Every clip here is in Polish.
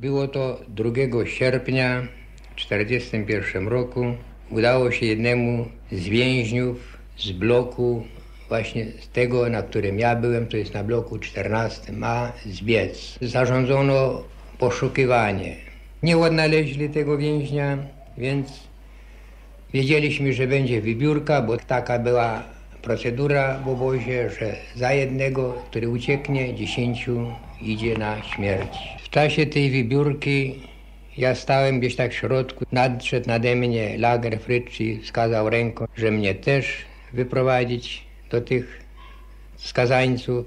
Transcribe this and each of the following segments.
Było to 2 sierpnia w 1941 roku. Udało się jednemu z więźniów z bloku, właśnie z tego, na którym ja byłem, to jest na bloku 14a, zbiec. Zarządzono poszukiwanie. Nie odnaleźli tego więźnia, więc wiedzieliśmy, że będzie wybiórka, bo taka była procedura w obozie, że za jednego, który ucieknie, dziesięciu idzie na śmierć. W czasie tej wybiórki ja stałem gdzieś tak w środku, nadszedł nade mnie Lager Fritz i wskazał ręką, że mnie też wyprowadzić do tych skazańców.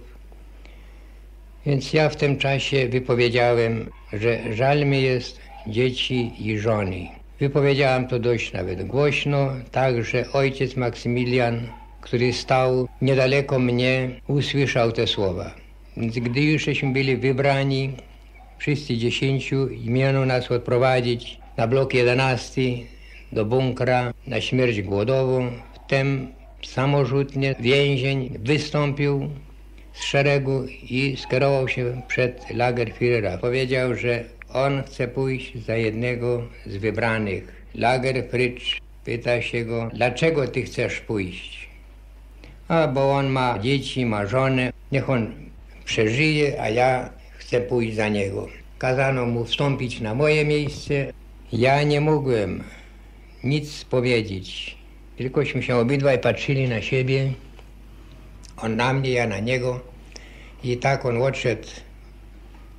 Więc ja w tym czasie wypowiedziałem, że żal mi jest dzieci i żony. Wypowiedziałem to dość nawet głośno, tak że ojciec Maksymilian, który stał niedaleko mnie, usłyszał te słowa. Więc gdy jużśmy byli wybrani, wszyscy dziesięciu, miano nas odprowadzić na blok 11 do bunkra na śmierć głodową, wtem samorzutnie więzień wystąpił z szeregu i skierował się przed Lagerführera. Powiedział, że on chce pójść za jednego z wybranych. Lagerfritz pyta się go, dlaczego ty chcesz pójść? A, bo on ma dzieci, ma żonę, niech on przeżyje, a ja chcę pójść za niego. Kazano mu wstąpić na moje miejsce. Ja nie mogłem nic powiedzieć, tylkośmy się obydwaj patrzyli na siebie, on na mnie, ja na niego i tak on odszedł,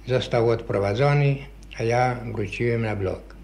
został odprowadzony, a ja wróciłem na blok.